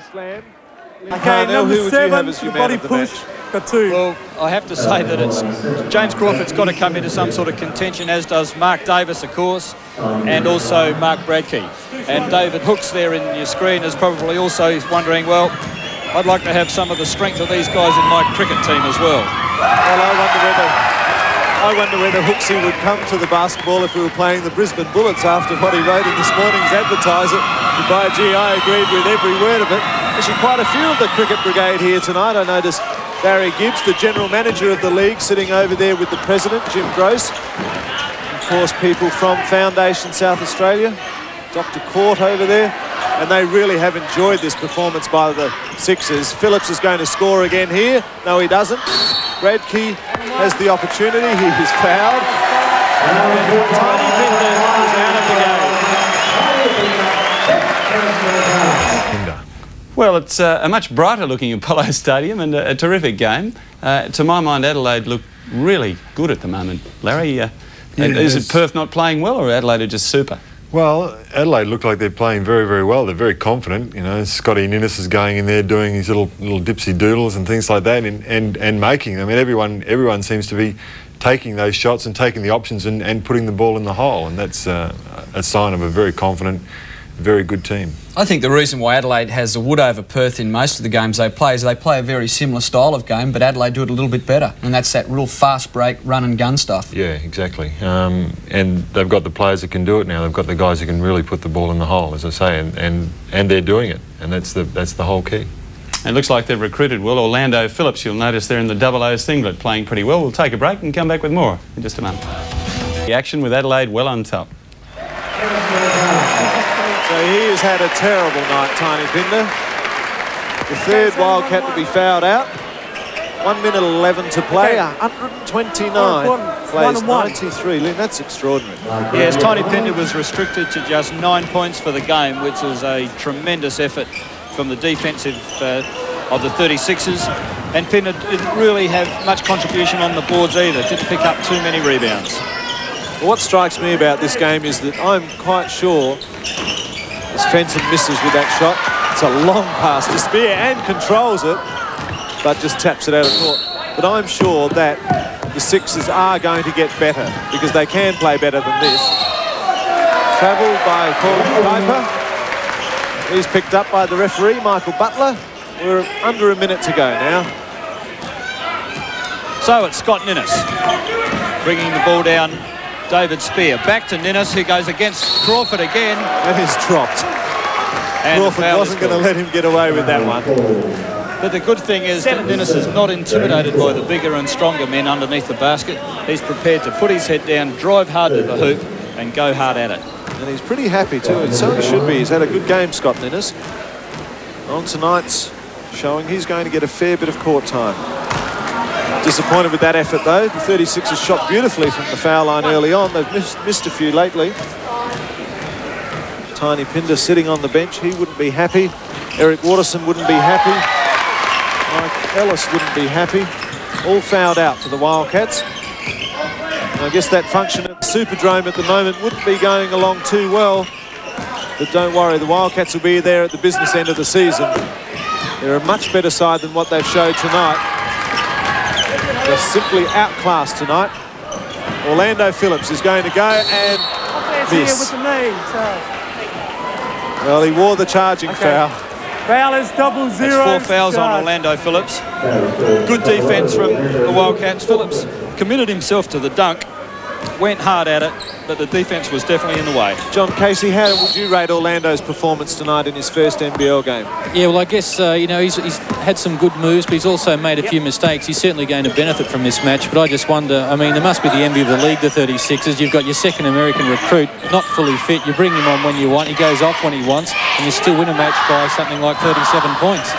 Slam. Okay, number seven, the body push, got two. Well, I have to say that it's James Crawford's got to come into some sort of contention, as does Mark Davis, of course, and also Mark Bradtke. And David Hookes there in your screen is probably also wondering, well, I'd like to have some of the strength of these guys in my cricket team as well. Well, I wonder whether I wonder whether Hookesy would come to the basketball if we were playing the Brisbane Bullets after what he wrote in this morning's advertiser. By gee, I agreed with every word of it. Actually, quite a few of the cricket brigade here tonight. I noticed Barry Gibbs, the general manager of the league, sitting over there with the president, Jim Gross. Of course, people from Foundation South Australia, Dr. Court over there. And they really have enjoyed this performance by the Sixers. Phillips is going to score again here. No, he doesn't. Bradtke has the opportunity. He is fouled. And Tiny Pinder is out of the game. Well, it's uh, a much brighter looking Apollo Stadium and a, a terrific game. Uh, to my mind, Adelaide look really good at the moment. Larry, uh, Yeah, is it Perth not playing well or Adelaide are just super? Well, Adelaide look like they're playing very, very well. They're very confident. You know, Scotty Ninnis is going in there doing his little little dipsy doodles and things like that, and and, and making. I mean, everyone everyone seems to be taking those shots and taking the options and, and putting the ball in the hole, and that's uh, a sign of a very confident, very good team. I think the reason why Adelaide has the wood over Perth in most of the games they play is they play a very similar style of game, but Adelaide do it a little bit better, and that's that real fast break, run and gun stuff. Yeah, exactly. Um, and they've got the players that can do it now. They've got the guys who can really put the ball in the hole, as I say, and, and, and they're doing it, and that's the that's the whole key. It looks like they've recruited well. Orlando Phillips, you'll notice they're in the double O singlet playing pretty well. We'll take a break and come back with more in just a moment. The action with Adelaide well on top. So he has had a terrible night, Tiny Pinder. The third Wildcat to be fouled out. One minute 11 to play, 129. Plays 93. Lynn, that's extraordinary. Yes, Tiny Pinder was restricted to just nine points for the game, which is a tremendous effort from the defensive uh, of the 36ers. And Pinder didn't really have much contribution on the boards either, didn't pick up too many rebounds. Well, what strikes me about this game is that I'm quite sure as misses with that shot. It's a long pass to Spear and controls it, but just taps it out of court. But I'm sure that the Sixers are going to get better because they can play better than this. Travel by Corey Piper. He's picked up by the referee, Michael Butler. We're under a minute to go now. So it's Scott Ninnis bringing the ball down. David Spear back to Ninnis, who goes against Crawford again. That is dropped. And Crawford wasn't going to let him get away with that one. But the good thing is that Ninnis is not intimidated by the bigger and stronger men underneath the basket. He's prepared to put his head down, drive hard to the hoop, and go hard at it. And he's pretty happy too, and so he should be. He's had a good game, Scott Ninnis. On tonight's showing, he's going to get a fair bit of court time. Disappointed with that effort though. The 36ers shot beautifully from the foul line early on. They've missed, missed a few lately. Tiny Pinder sitting on the bench. He wouldn't be happy. Eric Waterson wouldn't be happy. Mike Ellis wouldn't be happy. All fouled out for the Wildcats. And I guess that function at Superdrome at the moment wouldn't be going along too well. But don't worry, the Wildcats will be there at the business end of the season. They're a much better side than what they've showed tonight. They're simply outclassed tonight. Orlando Phillips is going to go and miss. Well, he wore the charging foul. Foul is double That's four fouls on. Orlando Phillips. Good defence from the Wildcats. Phillips committed himself to the dunk, went hard at it, but the defence was definitely in the way. John Casey, how would you rate Orlando's performance tonight in his first NBL game? Yeah, well, I guess, uh, you know, he's, he's had some good moves, but he's also made a few mistakes. He's certainly going to benefit from this match, but I just wonder, I mean, there must be the envy of the league, the 36ers. You've got your second American recruit, not fully fit. You bring him on when you want. He goes off when he wants, and you still win a match by something like 37 points.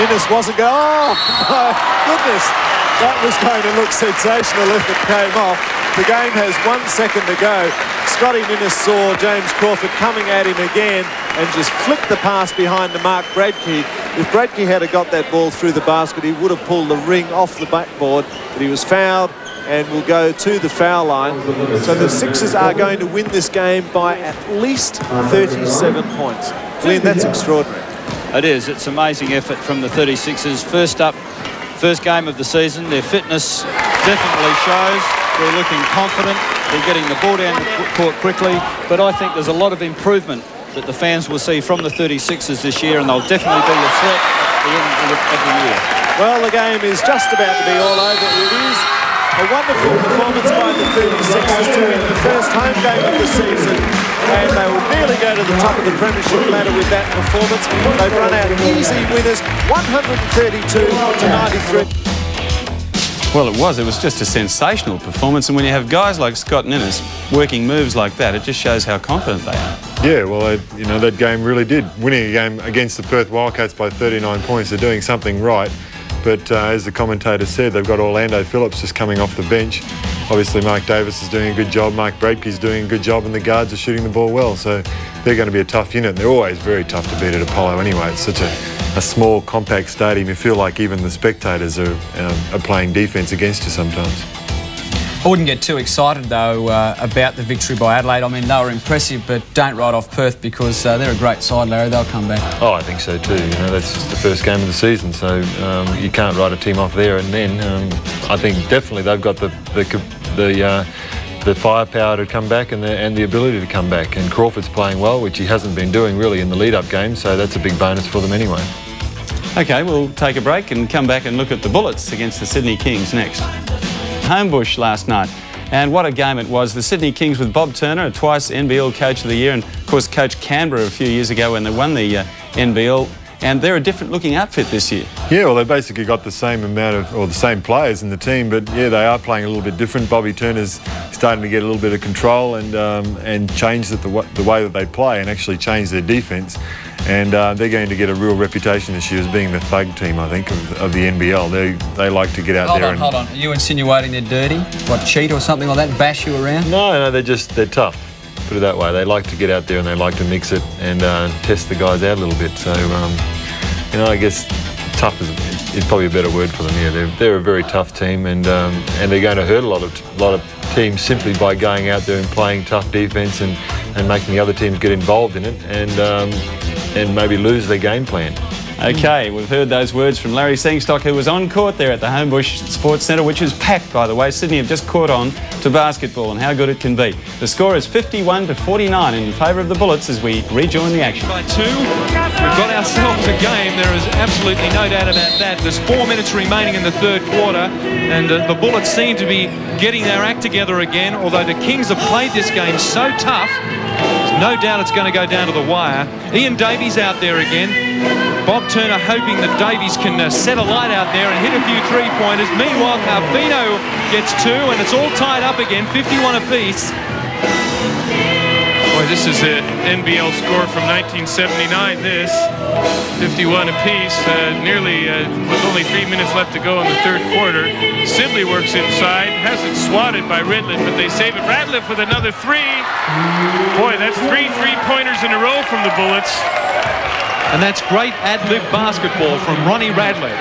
Ninnis wasn't going, oh my goodness. That was going to look sensational if it came off. The game has one second to go. Scotty Ninnis saw James Crawford coming at him again and just flicked the pass behind to Mark Bradtke. If Bradtke had got that ball through the basket, he would have pulled the ring off the backboard, but he was fouled and will go to the foul line. So the Sixers are going to win this game by at least 37 points. Glenn, that's extraordinary. It is. It's amazing effort from the 36ers. First up, first game of the season. Their fitness definitely shows. They're looking confident. They're getting the ball down the court quickly. But I think there's a lot of improvement that the fans will see from the 36ers this year, and they'll definitely be a threat at the end of the year. Well, the game is just about to be all over. It is a wonderful performance by the 36ers to win the first home game of the season and they will nearly go to the top of the premiership ladder with that performance. They've run out easy winners, 132 to 93. Well, it was. It was just a sensational performance. And when you have guys like Scott Ninnis working moves like that, it just shows how confident they are. Yeah, well, you know, that game really did. Winning a game against the Perth Wildcats by 39 points, they're doing something right. But uh, as the commentator said, they've got Orlando Phillips just coming off the bench. Obviously, Mark Davis is doing a good job. Mark Bradtke's doing a good job, and the guards are shooting the ball well. So they're going to be a tough unit. They're always very tough to beat at Apollo anyway. It's such a a small, compact stadium, you feel like even the spectators are, um, are playing defence against you sometimes. I wouldn't get too excited though uh, about the victory by Adelaide. I mean, they were impressive, but don't write off Perth because uh, they're a great side, Larry. They'll come back. Oh, I think so too. You know, that's just the first game of the season, so um, you can't write a team off there and then. Um, I think definitely they've got the the the. Uh, the firepower to come back and the, and the ability to come back. And Crawford's playing well, which he hasn't been doing really in the lead-up game, so that's a big bonus for them anyway. OK, we'll take a break and come back and look at the Bullets against the Sydney Kings next. Homebush last night. And what a game it was. The Sydney Kings with Bob Turner, a twice NBL Coach of the Year, and of course Coach Canberra a few years ago when they won the uh, NBL and they're a different looking outfit this year. Yeah, well, they basically got the same amount of, or the same players in the team, but yeah, they are playing a little bit different. Bobby Turner's starting to get a little bit of control and um, and change the, the way that they play and actually change their defence. And uh, they're going to get a real reputation this year as being the thug team, I think, of, of the NBL. They they like to get out hold there. On, and... Hold on, Are you insinuating they're dirty? What, cheat or something like that? Bash you around? No, no, they're just they're tough. Put it that way. They like to get out there and they like to mix it and uh, test the guys out a little bit. So, um, you know, I guess tough is, is, probably a better word for them. Yeah, they're, they're a very tough team and um, and they're going to hurt a lot of lot of teams simply by going out there and playing tough defence and, and making the other teams get involved in it and um, and maybe lose their game plan. Okay, we've heard those words from Larry Sengstock, who was on court there at the Homebush Sports Centre, which is packed, by the way. Sydney have just caught on to basketball and how good it can be. The score is 51 to 49 in favour of the Bullets as we rejoin the action. By two, we've got ourselves a game. There is absolutely no doubt about that. There's four minutes remaining in the third quarter, and uh, the Bullets seem to be getting their act together again, although the Kings have played this game so tough, there's no doubt it's going to go down to the wire. Ian Davies out there again. Bob Turner hoping that Davies can uh, set a light out there and hit a few three-pointers. Meanwhile, Carfino gets two, and it's all tied up again, 51 apiece. This is an NBL score from 1979, this. 51 apiece, uh, nearly uh, with only three minutes left to go in the third quarter. Sibley works inside, has it swatted by Ridlett, but they save it. Radliff with another three. Boy, that's three three-pointers in a row from the Bullets. And that's great ad-lib basketball from Ronnie Radliff.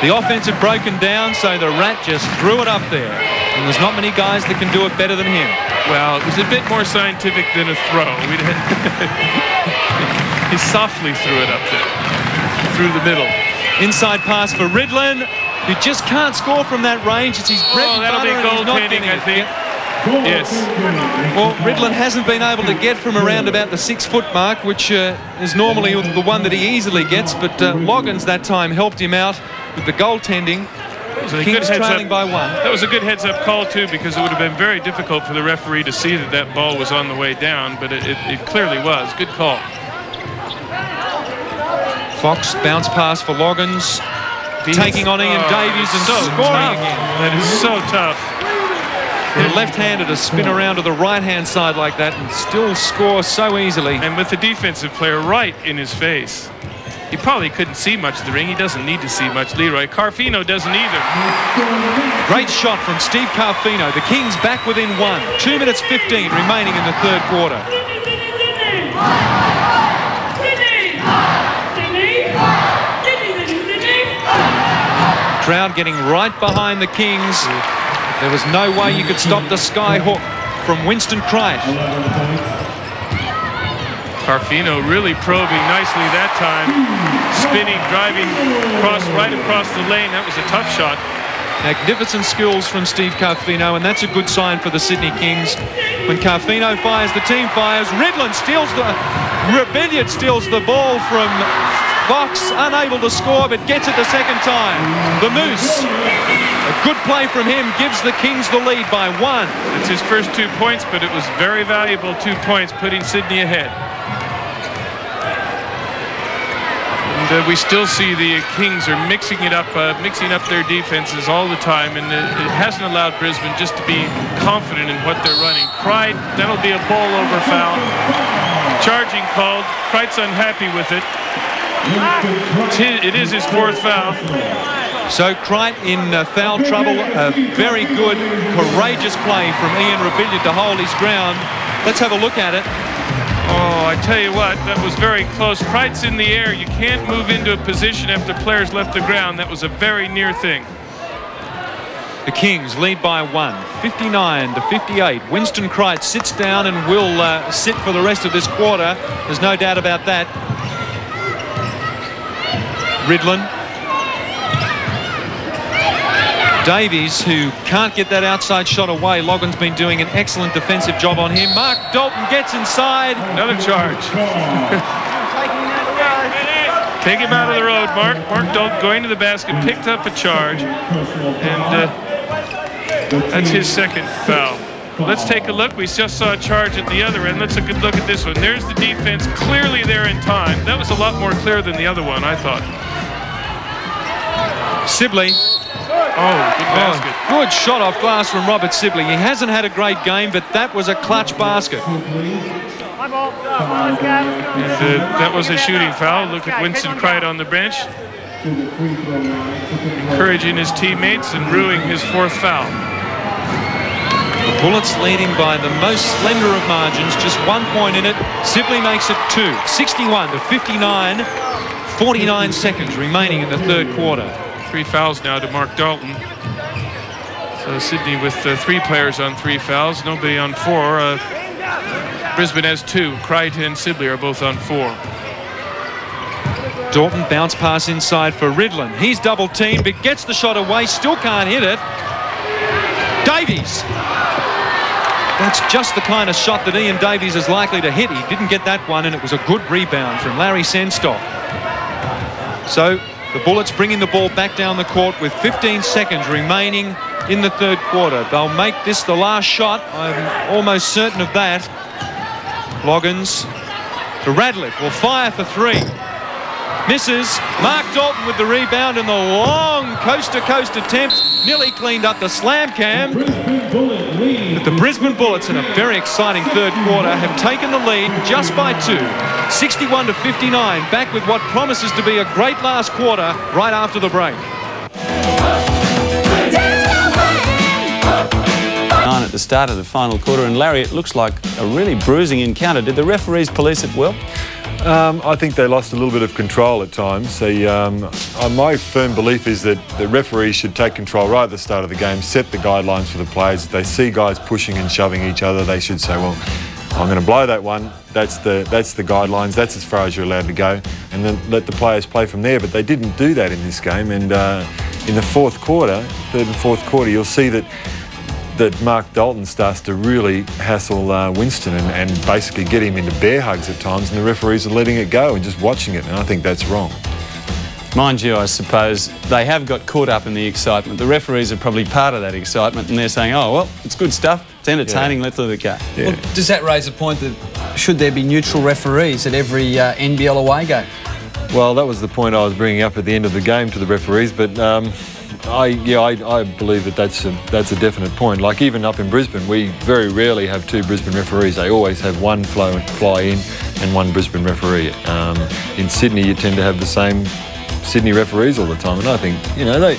The offense had broken down, so the Rat just threw it up there. And there's not many guys that can do it better than him. Well, it was a bit more scientific than a throw. he softly threw it up there, through the middle. Inside pass for Ridlin, who just can't score from that range. It's his bread oh, that'll be goaltending, I think. Yes. Well, Ridlin hasn't been able to get from around about the six-foot mark, which uh, is normally the one that he easily gets, but uh, Loggins that time helped him out with the goaltending. So Kings trailing up, by one. That was a good heads-up call, too, because it would have been very difficult for the referee to see that that ball was on the way down, but it, it, it clearly was. Good call. Fox bounce pass for Loggins, taking on Ian oh, Davies and so scoring tough. again. That is so tough. The left-handed to spin around to the right-hand side like that and still score so easily. And with the defensive player right in his face. He probably couldn't see much of the ring. He doesn't need to see much. Leroy Carfino doesn't either. Great shot from Steve Carfino. The Kings back within one. Two minutes 15 remaining in the third quarter. Crowd getting right behind the Kings. There was no way you could stop the sky hook from Winston Crite. Carfino really probing nicely that time. Spinning, driving across, right across the lane. That was a tough shot. Magnificent skills from Steve Carfino, and that's a good sign for the Sydney Kings. When Carfino fires, the team fires. Ridland steals the... Robilliard steals the ball from Fox, unable to score, but gets it the second time. The Moose, a good play from him, gives the Kings the lead by one. It's his first two points, but it was very valuable two points, putting Sydney ahead. And uh, we still see the Kings are mixing it up, uh, mixing up their defenses all the time, and it, it, hasn't allowed Brisbane just to be confident in what they're running. Crichton, that'll be a ball over foul. Charging called. Crichton's unhappy with it. It is his fourth foul. So Crichton in uh, foul trouble. A very good, courageous play from Ian Robilliard to hold his ground. Let's have a look at it. Oh, I tell you what, that was very close. Crichton's in the air. You can't move into a position after players left the ground. That was a very near thing. The Kings lead by one, 59 to 58. Winston Crichton sits down and will uh, sit for the rest of this quarter. There's no doubt about that. Ridland Davies, who can't get that outside shot away. Logan's been doing an excellent defensive job on him. Mark Dalton gets inside. Another charge. Take him out of the road, Mark. Mark Dalton going to the basket, picked up a charge, and uh, that's his second foul. Let's take a look. We just saw a charge at the other end. Let's take a good look at this one. There's the defense clearly there in time. That was a lot more clear than the other one, I thought. Sibley Oh, good basket. Oh, good shot off glass from Robert Sibley. He hasn't had a great game, but that was a clutch basket. And, uh, that was a shooting foul. Look at Winston Crichton on the bench. Encouraging his teammates and ruining his fourth foul. The Bullets leading by the most slender of margins, just one point in it. Sibley makes it two, 61 to 59, 49 seconds remaining in the third quarter three fouls now to Mark Dalton. So Sydney with uh, three players on three fouls, nobody on four. Uh, Brisbane has two. Crichton and Sibley are both on four. Dalton bounce pass inside for Ridland. He's double teamed, but gets the shot away, still can't hit it. Davies. That's just the kind of shot that Ian Davies is likely to hit. He didn't get that one, and it was a good rebound from Larry Sengstock. So the Bullets bringing the ball back down the court with 15 seconds remaining in the third quarter. They'll make this the last shot. I'm almost certain of that. Loggins to Radliff will fire for three. Misses. Mark Dalton with the rebound and the long coast-to-coast -coast attempt. Nearly cleaned up the slam cam. The Brisbane Bullets in a very exciting third quarter have taken the lead just by two. 61 to 59, back with what promises to be a great last quarter right after the break. Nine at the start of the final quarter and Larry it looks like a really bruising encounter did the referees police it well um, I think they lost a little bit of control at times. Um, uh, my firm belief is that the referees should take control right at the start of the game, set the guidelines for the players. If they see guys pushing and shoving each other, they should say, well, I'm going to blow that one. That's the that's the guidelines. That's as far as you're allowed to go, and then let the players play from there. But they didn't do that in this game. And uh, in the fourth quarter, third and fourth quarter, you'll see that that Mark Dalton starts to really hassle uh, Winston and, and, basically get him into bear hugs at times, and the referees are letting it go and just watching it, and I think that's wrong. Mind you, I suppose they have got caught up in the excitement. The referees are probably part of that excitement, and they're saying, "Oh well, it's good stuff. It's entertaining. Yeah. Let's let it go." Yeah. Well, does that raise a point that should there be neutral referees at every uh, NBL away game? Well, that was the point I was bringing up at the end of the game to the referees, but. Um, I, yeah, I, I, believe that that's a, that's a definite point. Like even up in Brisbane, we very rarely have two Brisbane referees. They always have one flow, fly in and one Brisbane referee. Um, in Sydney, you tend to have the same Sydney referees all the time, and I think you know they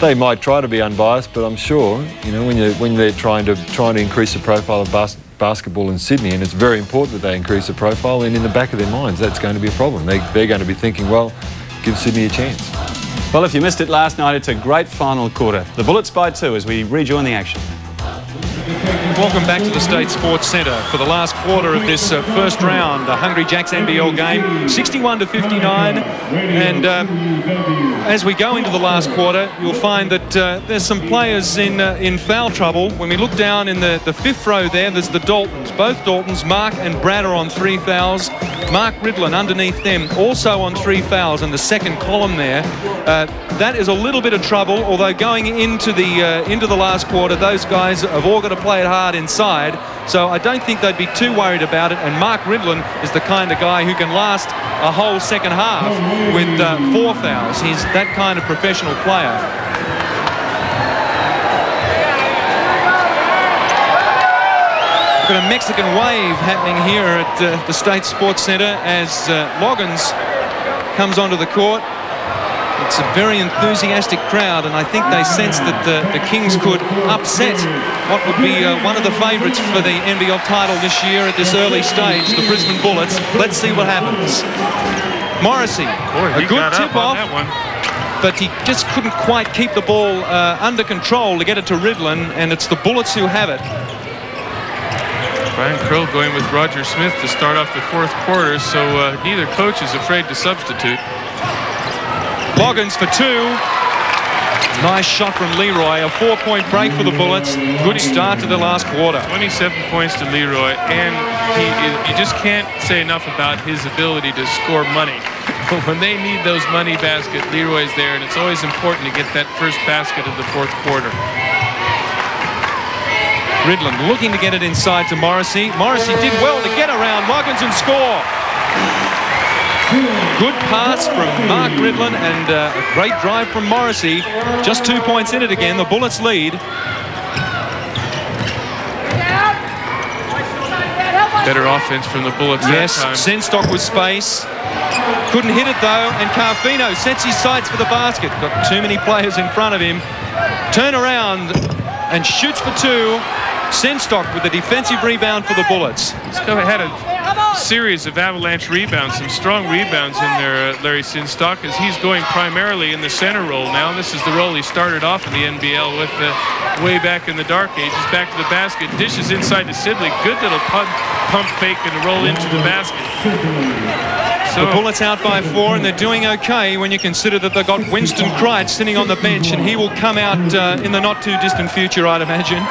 they might try to be unbiased, but I'm sure you know when you when they're trying to trying to increase the profile of bas basketball in Sydney, and it's very important that they increase the profile. And in the back of their minds, that's going to be a problem. They, they're going to be thinking, well, give Sydney a chance. Well, if you missed it last night, it's a great final quarter. The Bullets by two as we rejoin the action. Welcome back to the State Sports Centre for the last quarter of this uh, first round, the Hungry Jacks NBL game, 61 to 59. And uh, as we go into the last quarter, you'll find that uh, there's some players in uh, in foul trouble. When we look down in the, the fifth row there, there's the Daltons. Both Daltons, Mark and Brad are on three fouls. Mark Ridlin underneath them also on three fouls in the second column there. Uh, that is a little bit of trouble, although going into the uh, into the last quarter, those guys have all got to play it hard inside. So I don't think they'd be too worried about it. And Mark Ridlin is the kind of guy who can last a whole second half with uh, four fouls. He's that kind of professional player. Got a Mexican wave happening here at uh, the State Sports Centre as uh, Loggins comes onto the court. It's a very enthusiastic crowd, and I think they sense that the, the Kings could upset what would be uh, one of the favourites for the NBL title this year at this early stage, the Brisbane Bullets. Let's see what happens. Morrissey, Boy, a good tip-off but he just couldn't quite keep the ball uh, under control to get it to Ridlin, and it's the Bullets who have it. Brian Kerle going with Roger Smith to start off the fourth quarter, so uh, neither coach is afraid to substitute. Loggins for two. Nice shot from Leroy. A four-point break for the Bullets. Good start to the last quarter. 27 points to Leroy, and he, you just can't say enough about his ability to score money. But when they need those money basket, Leroy's there, and it's always important to get that first basket of the fourth quarter. Ridlin looking to get it inside to Morrissey. Morrissey did well to get around Loggins and score. Good pass from Mark Ridlin and uh, a great drive from Morrissey. Just two points in it again. The Bullets lead. Better offense from the Bullets yes. Sengstock with space. Couldn't hit it though, and Carfino sets his sights for the basket. Got too many players in front of him. Turn around and shoots for two. Sengstock with the defensive rebound for the Bullets. He's had a series of avalanche rebounds, some strong rebounds in there, uh, Larry Sengstock, as he's going primarily in the center role now. This is the role he started off in the NBL with uh, way back in the dark ages. Back to the basket, dishes inside to Sibley. Good little pump, pump fake and roll into the basket. So the Bullets out by four, and they're doing okay when you consider that they've got Winston Crite sitting on the bench, and he will come out uh, in the not-too-distant future, I'd imagine.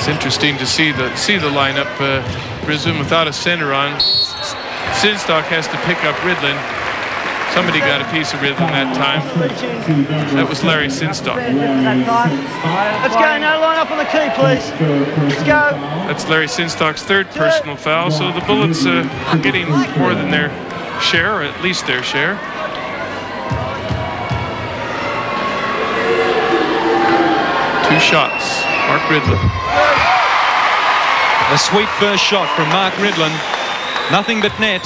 It's interesting to see the see the lineup. Uh, Brisbane without a center on. Sengstock has to pick up Ridlin. Somebody got a piece of Ridlin that time. That was Larry Sengstock. Let's go. No line up on the key, please. Let's go. That's Larry Sengstock's third personal foul. So the Bullets uh, are getting more than their share, or at least their share. Two shots. Mark Ridlin. A sweet first shot from Mark Ridlin. Nothing but net.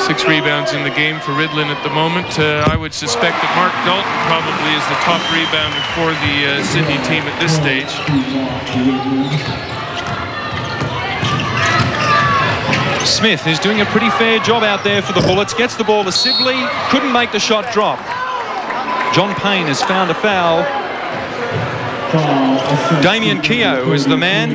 Six rebounds in the game for Ridlin at the moment. Uh, I would suspect that Mark Dalton probably is the top rebounder for the uh, Sydney team at this stage. Smith is doing a pretty fair job out there for the Bullets. Gets the ball to Sibley. Couldn't make the shot drop. John Payne has found a foul. Damien Keogh is the man.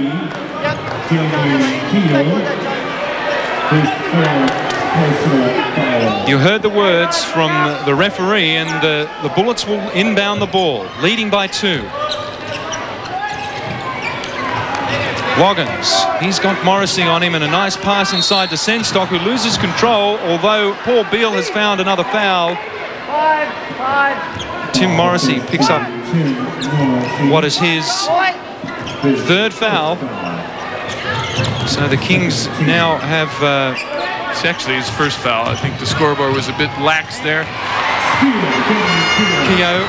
You heard the words from the referee and the, the Bullets will inbound the ball, leading by two. Loggins, he's got Morrissey on him and a nice pass inside to Sengstock who loses control, although Paul Beal has found another foul. Five, five. Tim Morrissey picks up what is his third foul. So the Kings now have... Uh, it's actually his first foul. I think the scoreboard was a bit lax there. Keogh.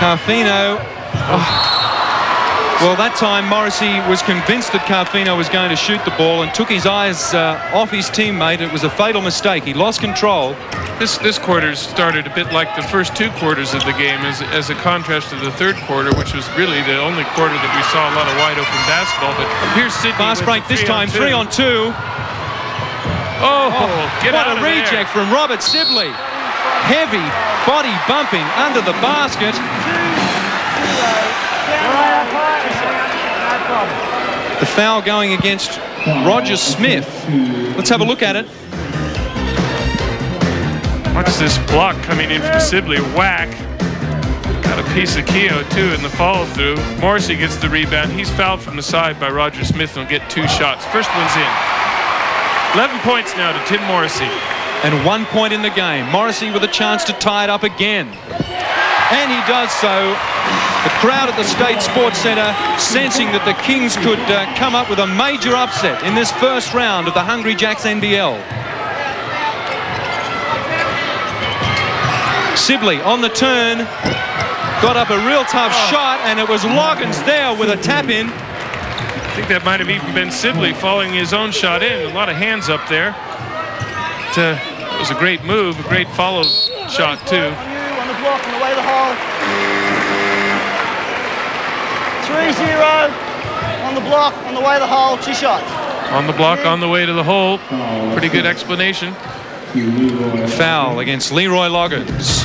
Carfino. Oh. Well, that time Morrissey was convinced that Carfino was going to shoot the ball and took his eyes uh, off his teammate. It was a fatal mistake. He lost control. This this quarter started a bit like the first two quarters of the game as, as a contrast to the third quarter, which was really the only quarter that we saw a lot of wide open basketball. But here's Sydney. Fast break this time, three on two. Oh, oh what a reject there. from Robert Sibley. Heavy body bumping under the basket. The foul going against Roger Smith. Let's have a look at it. Watch this block coming in from Sibley. Whack. Got a piece of Keogh, too, in the follow-through. Morrissey gets the rebound. He's fouled from the side by Roger Smith and will get two shots. First one's in. 11 points now to Tim Morrissey. And one point in the game. Morrissey with a chance to tie it up again. And he does so. The crowd at the State Sports Centre sensing that the Kings could uh, come up with a major upset in this first round of the Hungry Jacks NBL. Sibley on the turn, got up a real tough oh. shot, and it was Loggins there with a tap in. I think that might have even been Sibley following his own shot in. A lot of hands up there. It, uh, it was a great move, a great follow shot, too. On the block, on the way to the hole. 3-0 on the block, on the way to the hole, two shots. On the block, on the way to the hole. Pretty good explanation. Foul against Leroy Loggins.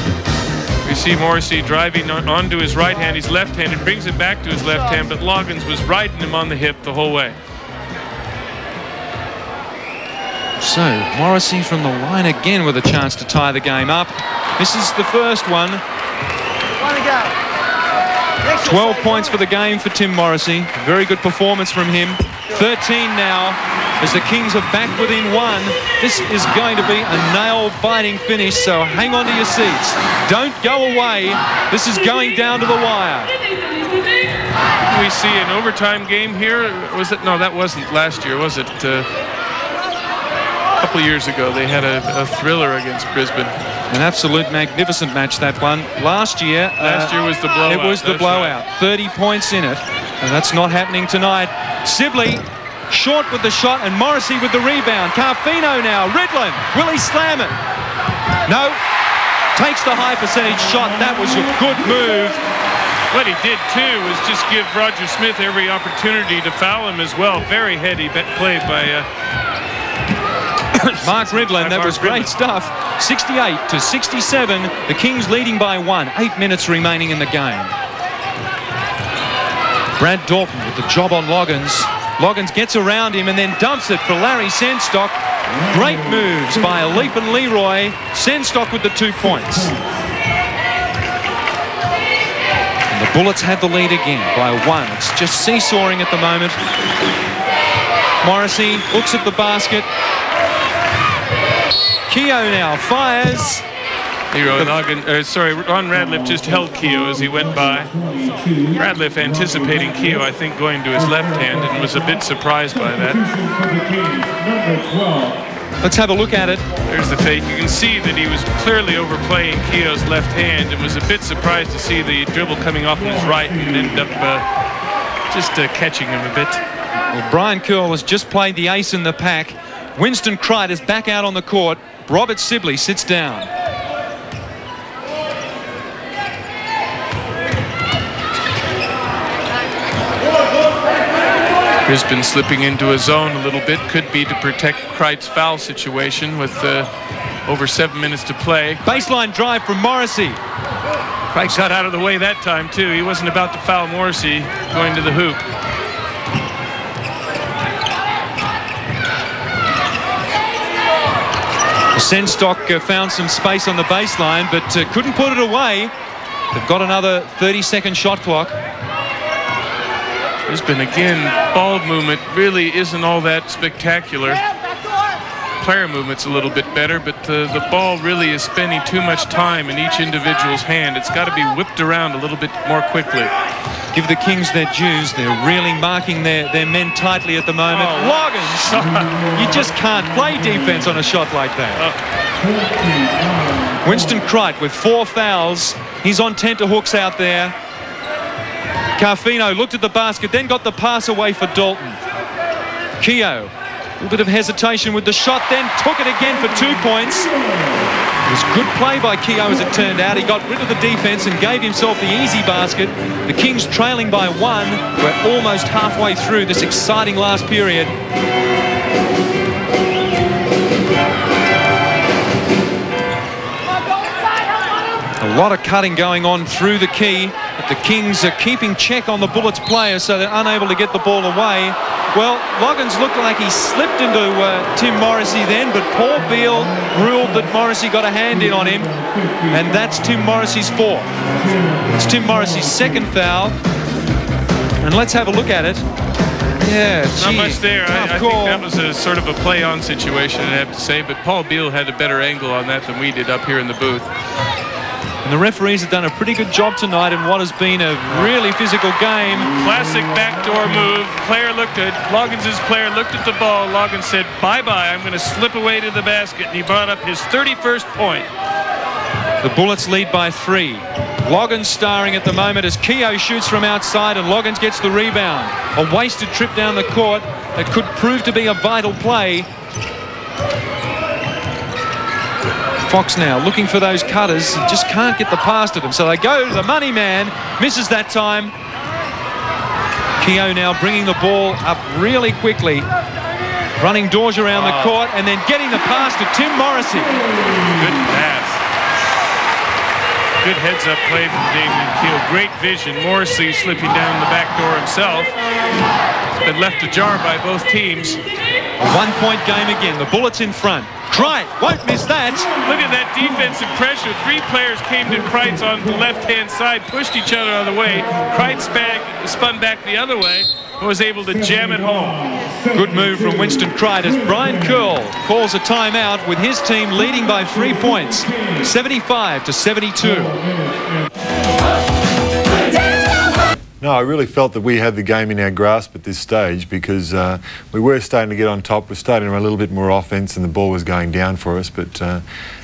We see Morrissey driving on onto his right hand. He's left-handed, brings it back to his left hand, but Loggins was riding him on the hip the whole way. So, Morrissey from the line again with a chance to tie the game up. This is the first one. 12 points for the game for Tim Morrissey. Very good performance from him. 13 now as the Kings are back within one. This is going to be a nail-biting finish, so hang on to your seats. Don't go away. This is going down to the wire. We see an overtime game here. Was it? No, that wasn't last year, was it? Uh, a couple years ago, they had a, a, thriller against Brisbane. An absolute magnificent match, that one. Last year... Last uh, year was the blowout. It was the blowout. Right. 30 points in it, and that's not happening tonight. Sibley Short with the shot and Morrissey with the rebound. Carfino now. Ridland. Will he slam it? No. Takes the high percentage shot. That was a good move. What he did, too, was just give Roger Smith every opportunity to foul him as well. Very heady play by... Uh, Mark Ridland, that was great stuff. 68 to 67. The Kings leading by one. Eight minutes remaining in the game. Brad Dalton with the job on Loggins. Loggins gets around him and then dumps it for Larry Sengstock. Great moves by Leap and Leroy. Sengstock with the two points. And the Bullets have the lead again by one. It's just seesawing at the moment. Morrissey looks at the basket. Keogh now fires. Hero Noggin, uh, sorry, Ron Radliff just held Keogh as he went by. Radliff anticipating Keogh, I think, going to his left hand and was a bit surprised by that. Let's have a look at it. There's the fake. You can see that he was clearly overplaying Keogh's left hand and was a bit surprised to see the dribble coming off on his right and ended up uh, just uh, catching him a bit. Well, Brian Kerle has just played the ace in the pack. Winston Crichton is back out on the court. Robert Sibley sits down. Brisbane slipping into a zone a little bit. Could be to protect Crite's foul situation with uh, over seven minutes to play. Baseline drive from Morrissey. Crite got out of the way that time, too. He wasn't about to foul Morrissey going to the hoop. Sengstock uh, found some space on the baseline, but uh, couldn't put it away. They've got another 30-second shot clock. Brisbane again, ball movement really isn't all that spectacular. Player movement's a little bit better, but the, the ball really is spending too much time in each individual's hand. It's got to be whipped around a little bit more quickly. Give the Kings their dues. They're really marking their, their men tightly at the moment. Oh. Loggins, you just can't play defense on a shot like that. Oh. Winston Crichton with four fouls. He's on tenterhooks out there. Carfino looked at the basket, then got the pass away for Dalton. Keogh, little bit of hesitation with the shot, then took it again for two points. It was good play by Keogh as it turned out. He got rid of the defense and gave himself the easy basket. The Kings trailing by one. We're almost halfway through this exciting last period. A lot of cutting going on through the key. But the Kings are keeping check on the Bullets players so they're unable to get the ball away. Well, Loggins looked like he slipped into uh, Tim Morrissey then, but Paul Beale ruled that Morrissey got a hand in on him, and that's Tim Morrissey's fourth. It's Tim Morrissey's second foul. And let's have a look at it. Yeah, Not much there. I, I think that was a sort of a play-on situation, I have to say. But Paul Beale had a better angle on that than we did up here in the booth. And the referees have done a pretty good job tonight in what has been a really physical game. Classic backdoor move. Player looked at, Loggins' player looked at the ball. Loggins said, bye-bye, I'm going to slip away to the basket. And he brought up his 31st point. The Bullets lead by three. Loggins starring at the moment as Keogh shoots from outside and Loggins gets the rebound. A wasted trip down the court that could prove to be a vital play. Fox now looking for those cutters. Just can't get the pass to them. So they go to the money man. Misses that time. Keogh now bringing the ball up really quickly. Running doors around the ah. court and then getting the pass to Tim Morrissey. Good pass. Good heads-up play from David Keogh. Great vision. Morrissey slipping down the back door himself. It's been left ajar by both teams. A one-point game again. The Bullets in front. Crite won't miss that. Look at that defensive pressure. Three players came to Kreitz on the left-hand side, pushed each other out of the way. Kreitz back, spun back the other way and was able to jam it home. Good move from Winston Crite as Brian Kerle calls a timeout with his team leading by three points, 75 to 72. No, I really felt that we had the game in our grasp at this stage because uh, we were starting to get on top. We're starting to run a little bit more offense and the ball was going down for us, but uh,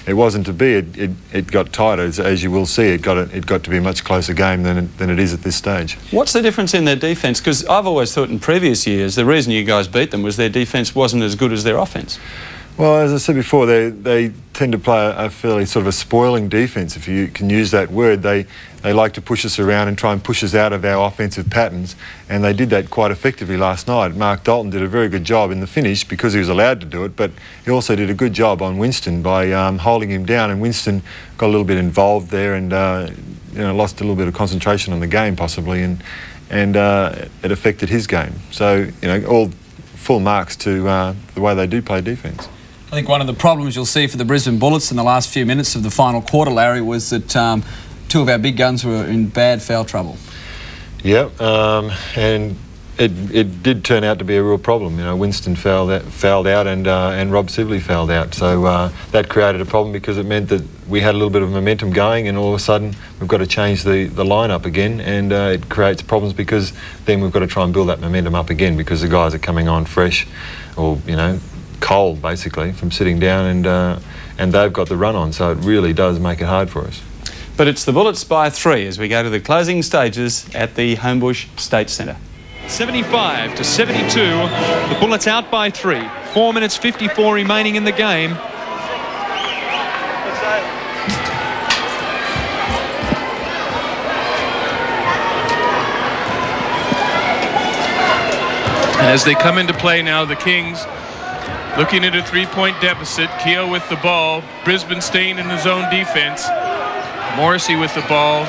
it wasn't to be. It, it, it got tighter, as, as, you will see. It got, a, it got to be a much closer game than it, than it is at this stage. What's the difference in their defence? Because I've always thought in previous years the reason you guys beat them was their defence wasn't as good as their offence. Well, as I said before, they, they tend to play a fairly sort of a spoiling defence, if you can use that word. They, they like to push us around and try and push us out of our offensive patterns, and they did that quite effectively last night. Mark Dalton did a very good job in the finish because he was allowed to do it, but he also did a good job on Winston by um, holding him down, and Winston got a little bit involved there and uh, you know, lost a little bit of concentration on the game possibly, and, and uh, it affected his game. So, you know, all full marks to uh, the way they do play defence. I think one of the problems you'll see for the Brisbane Bullets in the last few minutes of the final quarter, Larry, was that um, two of our big guns were in bad foul trouble. Yeah, um, and it, it did turn out to be a real problem. You know, Winston fouled out, fouled out and, uh, and Rob Sibley fouled out. So uh, that created a problem because it meant that we had a little bit of momentum going and all of a sudden we've got to change the, the lineup again and uh, it creates problems because then we've got to try and build that momentum up again because the guys are coming on fresh or, you know, cold basically from sitting down and uh, and they've got the run on so it really does make it hard for us. But it's the Bullets by three as we go to the closing stages at the Homebush State Centre. 75 to 72, the Bullets out by three. Four minutes 54 remaining in the game. And as they come into play now, the Kings Looking at a three-point deficit. Keogh with the ball. Brisbane staying in the zone defense. Morrissey with the ball.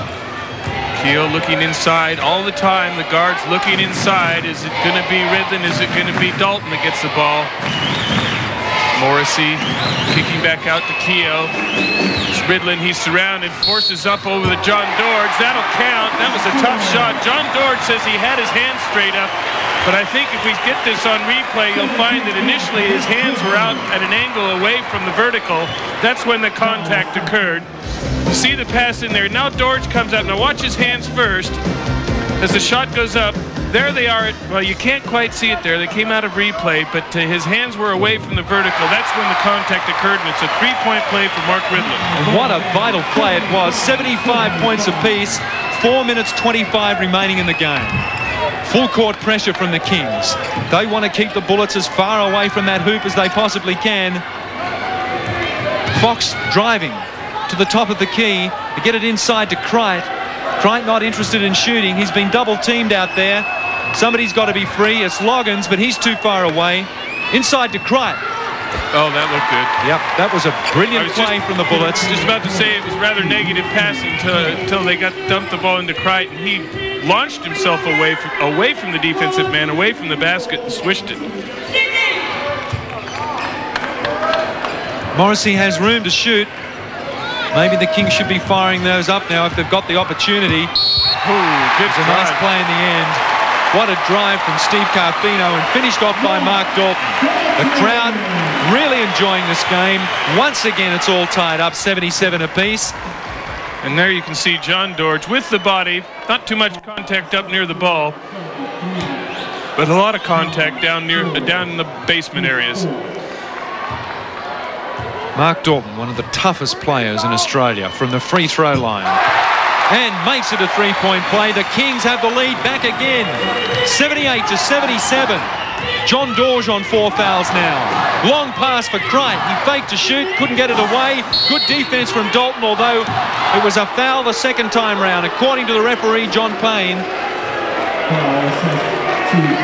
Keogh looking inside all the time. The guard's looking inside. Is it going to be Ridlin? Is it going to be Dalton that gets the ball? Morrissey kicking back out to Keogh. Ridlin. He's surrounded. Forces up over the John Dorge. That'll count. That was a tough shot. John Dorge says he had his hands straight up. But I think if we get this on replay, you'll find that initially his hands were out at an angle away from the vertical. That's when the contact occurred. See the pass in there. Now Dorge comes out. Now watch his hands first. As the shot goes up, there they are. Well, you can't quite see it there. They came out of replay, but uh, his hands were away from the vertical. That's when the contact occurred, and it's a three-point play for Mark Ridlin. What a vital play it was. 75 points apiece. Four minutes 25 remaining in the game. Full court pressure from the Kings. They want to keep the Bullets as far away from that hoop as they possibly can. Fox driving to the top of the key to get it inside to Crite. Crite not interested in shooting. He's been double teamed out there. Somebody's got to be free. It's Loggins, but he's too far away. Inside to Crite. Oh, that looked good. Yep, that was a brilliant was play just, from the Bullets. Just about to say it was rather negative passing until they got dumped the ball into Crichton. He launched himself away from, away from the defensive man, away from the basket, and swished it. Morrissey has room to shoot. Maybe the Kings should be firing those up now if they've got the opportunity. Ooh, good a nice play in the end. What a drive from Steve Carfino and finished off by Mark Dalton. The crowd really enjoying this game. Once again, it's all tied up, 77 apiece. And there you can see John Dorge with the body. Not too much contact up near the ball, but a lot of contact down near down in the basement areas. Mark Dalton, one of the toughest players in Australia from the free throw line. And makes it a three-point play. The Kings have the lead back again. 78 to 77. John Dorge on four fouls now. Long pass for Crite. He faked to shoot, couldn't get it away. Good defense from Dalton, although it was a foul the second time round, according to the referee, John Payne. Oh,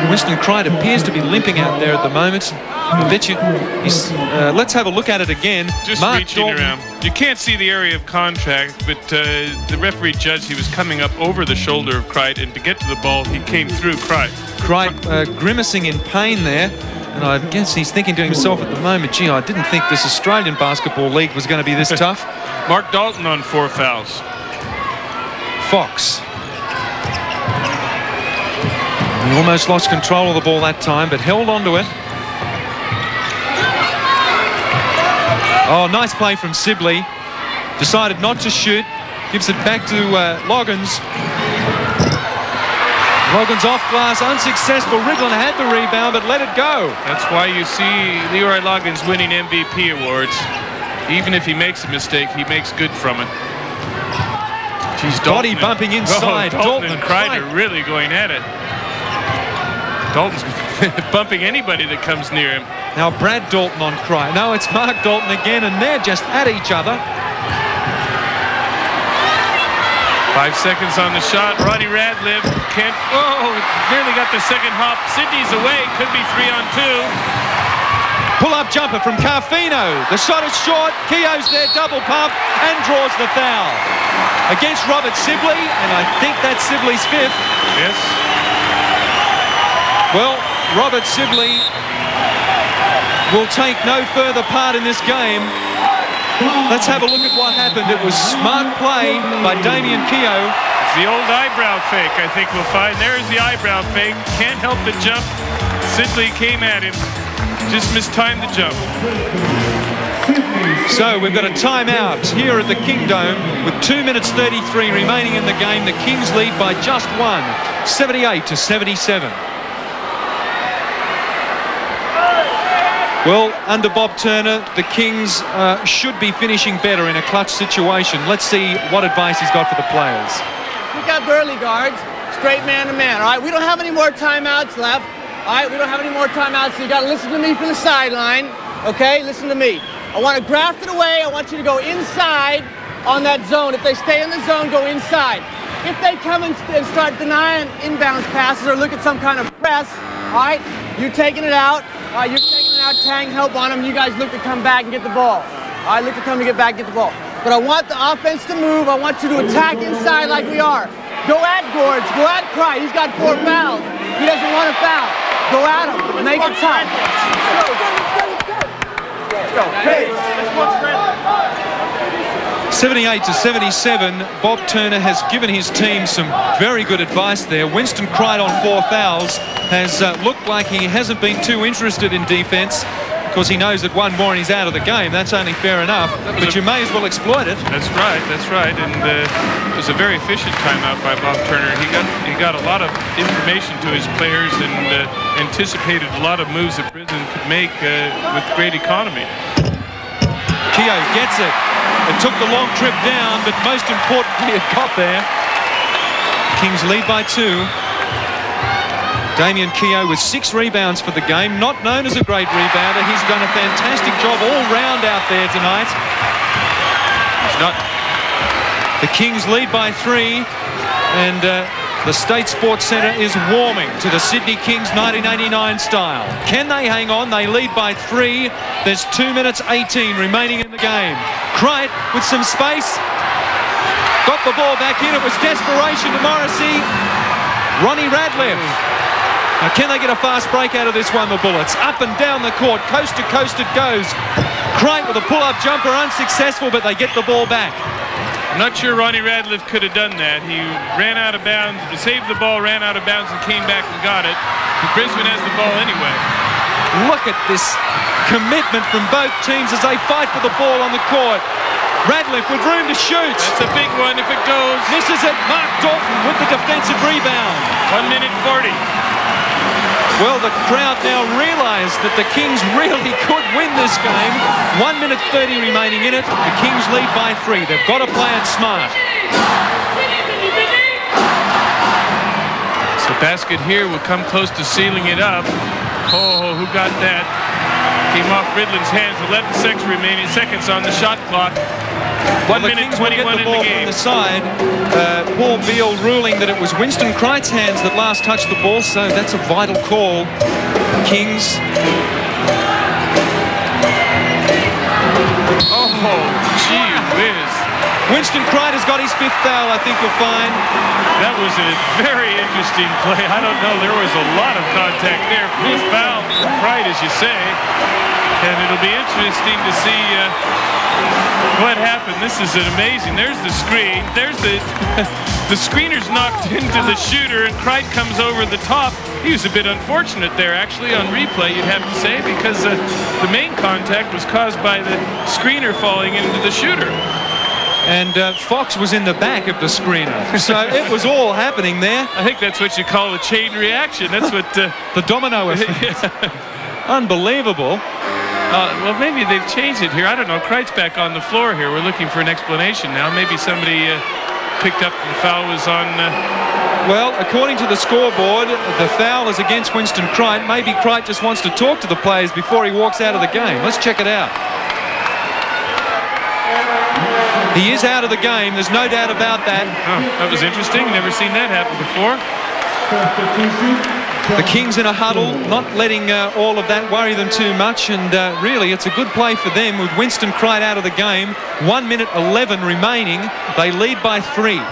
Winston Crite appears to be limping out there at the moment. I bet you. Uh, let's have a look at it again. Just Mark reaching Dalton. around. You can't see the area of contact, but uh, the referee judged he was coming up over the shoulder of Crite, and to get to the ball, he came through Crite. Crite uh, grimacing in pain there. And I guess he's thinking to himself at the moment, gee, I didn't think this Australian Basketball League was going to be this tough. Mark Dalton on four fouls. Fox he almost lost control of the ball that time, but held on to it. Oh, nice play from Sibley. Decided not to shoot. Gives it back to uh, Loggins. Loggins off glass, unsuccessful. Riglin had the rebound, but let it go. That's why you see Leroy Loggins winning MVP awards. Even if he makes a mistake, he makes good from it. She's Body bumping inside. Oh, Dalton, Dalton and Crite really going at it. Dalton's bumping anybody that comes near him. Now Brad Dalton on Crite. No, it's Mark Dalton again, and they're just at each other. Five seconds on the shot. Ronnie Radliff can't. Oh, nearly got the second hop. Sydney's away. Could be three on two. Pull-up jumper from Carfino. The shot is short. Keogh's there, double pump, and draws the foul. Against Robert Sibley, and I think that's Sibley's fifth. Yes. Well, Robert Sibley will take no further part in this game. Let's have a look at what happened. It was smart play by Damian Keogh. It's the old eyebrow fake, I think we'll find. There's the eyebrow fake. Can't help but jump. Sibley came at him. Just mistimed the jump. So we've got a timeout here at the Kingdome with 2 minutes 33 remaining in the game. The Kings lead by just one, 78 to 77. Well, under Bob Turner, the Kings uh, should be finishing better in a clutch situation. Let's see what advice he's got for the players. Pick got burly guards, straight man to man, all right? We don't have any more timeouts left, all right? We don't have any more timeouts, so you got to listen to me from the sideline, okay? Listen to me. I want to graft it away. I want you to go inside on that zone. If they stay in the zone, go inside. If they come and start denying inbounds passes or look at some kind of press, all right, you're taking it out. All right, you're taking out Tang, help on him. You guys look to come back and get the ball. All right, look to come to get back, get the ball. But I want the offense to move. I want you to attack inside like we are. Go at Dorge. Go at Crite. He's got four fouls. He doesn't want a foul. Go at him. Make it tough. Let's go. Let's go. Let's go. 78 to 77. Bob Turner has given his team some very good advice there. Winston Crite on four fouls has uh, looked like he hasn't been too interested in defence because he knows that one more and he's out of the game. That's only fair enough, but you may as well exploit it. That's right, that's right. And uh, it was a very efficient timeout by Bob Turner. He got he got a lot of information to his players and uh, anticipated a lot of moves that Brisbane could make uh, with great economy. Keogh gets it. It took the long trip down, but most importantly, it got there. Kings lead by two. Damian Keogh with six rebounds for the game. Not known as a great rebounder. He's done a fantastic job all round out there tonight. He's not. The Kings lead by three. And uh, The State Sports Centre is warming to the Sydney Kings 1989 style. Can they hang on? They lead by three. There's 2 minutes 18 remaining in the game. Crite with some space. Got the ball back in. It was desperation to Morrissey. Ronnie Radliff. Now, can they get a fast break out of this one, the Bullets? Up and down the court, coast to coast it goes. Crite with a pull-up jumper, unsuccessful, but they get the ball back. I'm not sure Ronnie Radliff could have done that. He ran out of bounds, saved the ball, ran out of bounds, and came back and got it. But Brisbane has the ball anyway. Look at this commitment from both teams as they fight for the ball on the court. Radliff with room to shoot. That's a big one if it goes. Misses it. Mark Dalton with the defensive rebound. One minute 40. Well, the crowd now realise that the Kings really could win this game. One minute 30 remaining in it. The Kings lead by three. They've got to play it smart. So basket here will come close to sealing it up. Oh, who got that? Came off Ridland's hands. 11 seconds remaining. Seconds on the shot clock. One well, minute Kings 21 the in the game. From the side, uh, Paul Beal ruling that it was Winston Crite's hands that last touched the ball, so that's a vital call. Kings. Winston has got his fifth foul, I think you'll find. That was a very interesting play. I don't know. There was a lot of contact there. Fifth foul, Crite, as you say. And it'll be interesting to see uh, what happened. This is an amazing. There's the screen. There's the the screener's knocked into the shooter, and Crite comes over the top. He was a bit unfortunate there, actually, on replay, you'd have to say, because uh, the main contact was caused by the screener falling into the shooter. And uh, Fox was in the back of the screener. So it was all happening there. I think that's what you call a chain reaction. That's what... Uh, the domino effect. Unbelievable. Uh, well, maybe they've changed it here. I don't know. Crite's back on the floor here. We're looking for an explanation now. Maybe somebody uh, picked up the foul was on... Uh... Well, according to the scoreboard, the foul is against Winston Crite. Maybe Crite just wants to talk to the players before he walks out of the game. Let's check it out. He is out of the game. There's no doubt about that. Oh, that was interesting. Never seen that happen before. The Kings in a huddle, not letting uh, all of that worry them too much, and uh, really it's a good play for them with Winston Crite out of the game. One minute 11 remaining. They lead by three.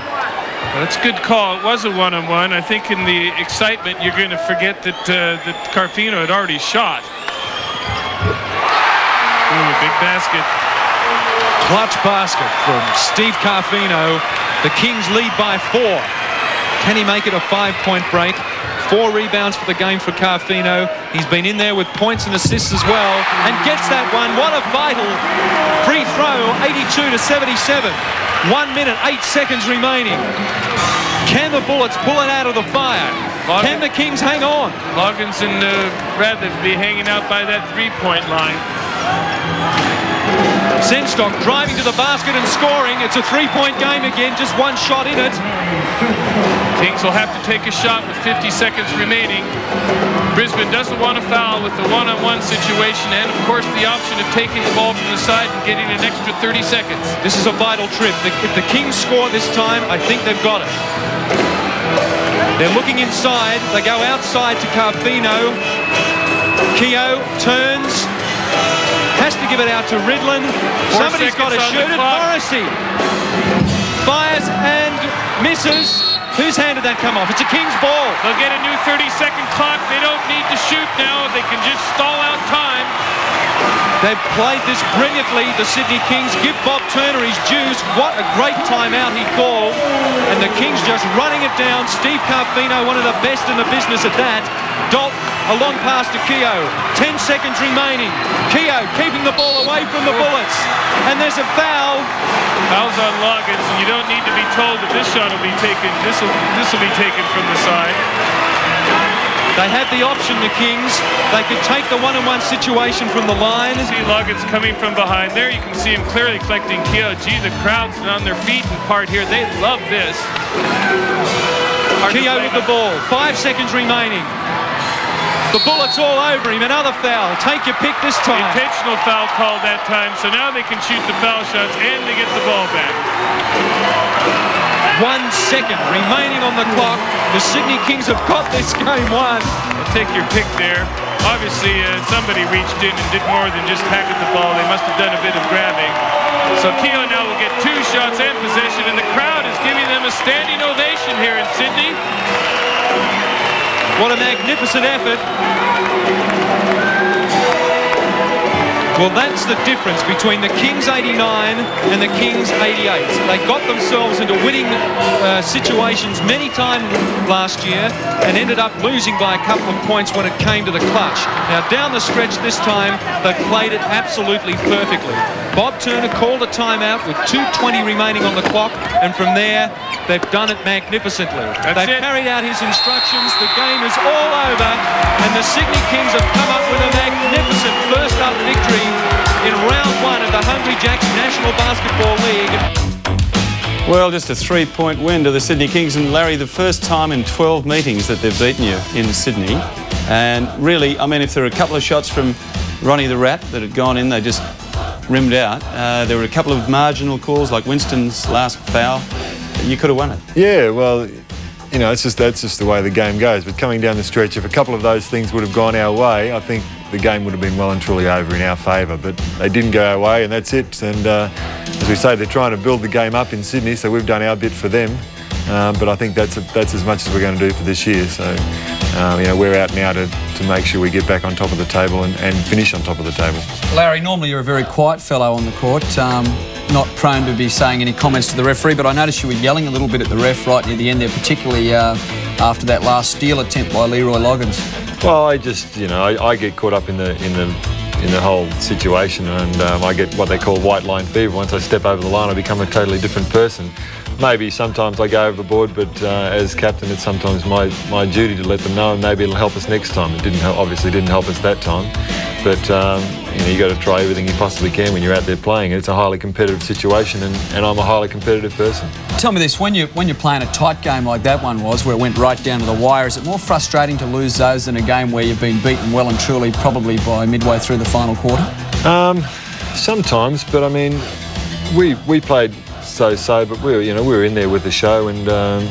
Well, it's a good call. It was a one-on-one. -on -one. I think in the excitement, you're going to forget that uh, that Carfino had already shot. Ooh, big basket. Clutch basket from Steve Carfino. The Kings lead by four. Can he make it a five-point break? Four rebounds for the game for Carfino. He's been in there with points and assists as well and gets that one. What a vital free throw, 82 to 77. One minute, eight seconds remaining. Can the Bullets pull it out of the fire? Can the Kings hang on? Loggins and uh, Radliff be hanging out by that three-point line. Sengstock driving to the basket and scoring. It's a three-point game again, just one shot in it. Kings will have to take a shot with 50 seconds remaining. Brisbane doesn't want to foul with the one-on-one -on -one situation and, of course, the option of taking the ball from the side and getting an extra 30 seconds. This is a vital trip. If the Kings score this time, I think they've got it. They're looking inside. They go outside to Carfino. Keogh turns, has to give it out to Ridland. Four Somebody's got to shoot it. Morrissey fires and misses. Whose hand did that come off? It's a King's ball. They'll get a new 30-second clock. They don't need to shoot now. They can just stall out time. They've played this brilliantly, the Sydney Kings. Give Bob Turner his dues. What a great timeout he called. And the Kings just running it down. Steve Carfino, one of the best in the business at that. Dalton, a long pass to Keogh. Ten seconds remaining. Keogh keeping the ball away from the Bullets. And there's a foul. Foul's on Loggins, and you don't need to be told that this shot will be taken. This will this will be taken from the side. They had the option, the Kings. They could take the one-on-one -one situation from the line. See Loggins coming from behind there. You can see him clearly collecting Keogh. Gee, the crowd's on their feet in part here. They love this. Keogh with the ball. Five seconds remaining. The Bullets all over him. Another foul. Take your pick this time. Intentional foul called that time, so now they can shoot the foul shots and they get the ball back. One second remaining on the clock. The Sydney Kings have got this game won. I'll take your pick there. Obviously, uh, somebody reached in and did more than just hack at the ball. They must have done a bit of grabbing. So Keogh now will get two shots and possession, and the crowd is giving them a standing ovation here in Sydney. What a magnificent effort. Well, that's the difference between the Kings 89 and the Kings 88. They got themselves into winning uh, situations many times last year and ended up losing by a couple of points when it came to the clutch. Now, down the stretch this time, they played it absolutely perfectly. Bob Turner called a timeout with 2.20 remaining on the clock, and from there, they've done it magnificently. That's they've it. carried out his instructions. The game is all over, and the Sydney Kings have come up with a magnificent first-up victory in round one of the Hungry Jacks National Basketball League. Well, just a three-point win to the Sydney Kings. And Larry, the first time in 12 meetings that they've beaten you in Sydney. And really, I mean, if there were a couple of shots from Ronnie the Rat that had gone in, they just rimmed out. Uh, there were a couple of marginal calls, like Winston's last foul. You could have won it. Yeah, well, you know, it's just that's just the way the game goes. But coming down the stretch, if a couple of those things would have gone our way, I think the game would have been well and truly over in our favour. But they didn't go our way, and that's it. And uh, as we say, they're trying to build the game up in Sydney, so we've done our bit for them. Um, but I think that's a, that's as much as we're going to do for this year. So, um, you know, we're out now to, to make sure we get back on top of the table and, and finish on top of the table. Larry, normally you're a very quiet fellow on the court, um, not prone to be saying any comments to the referee, but I noticed you were yelling a little bit at the ref right near the end there, particularly uh, after that last steal attempt by Leroy Loggins. Well, I just, you know, I, I get caught up in the in the in the whole situation, and um, I get what they call white line fever. Once I step over the line, I become a totally different person. Maybe sometimes I go overboard, but uh, as captain, it's sometimes my, my duty to let them know, and maybe it'll help us next time. It didn't help, obviously didn't help us that time, but um, you know you got to try everything you possibly can when you're out there playing. It's a highly competitive situation, and, and I'm a highly competitive person. Tell me this, when, you, when you're playing a tight game like that one was, where it went right down to the wire, is it more frustrating to lose those than a game where you've been beaten well and truly probably by midway through the final quarter? Um, sometimes, but I mean, we we played so-so, but we were you know we were in there with the show, and um,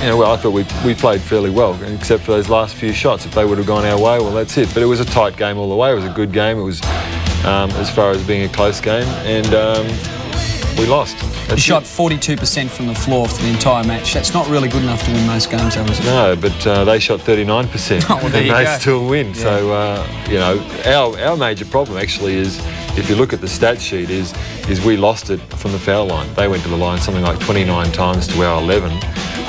you know well, I thought we we played fairly well, except for those last few shots. If they would have gone our way, well that's it. But it was a tight game all the way. It was a good game. It was um, as far as being a close game, and um, we lost. You That's shot 42% from the floor for the entire match. That's not really good enough to win most games, though, is it? No, but uh, they shot 39%, Oh, well, and they go. still win. So, uh, you know, our, our major problem actually is, if you look at the stat sheet, is is we lost it from the foul line. They went to the line something like 29 times to our 11.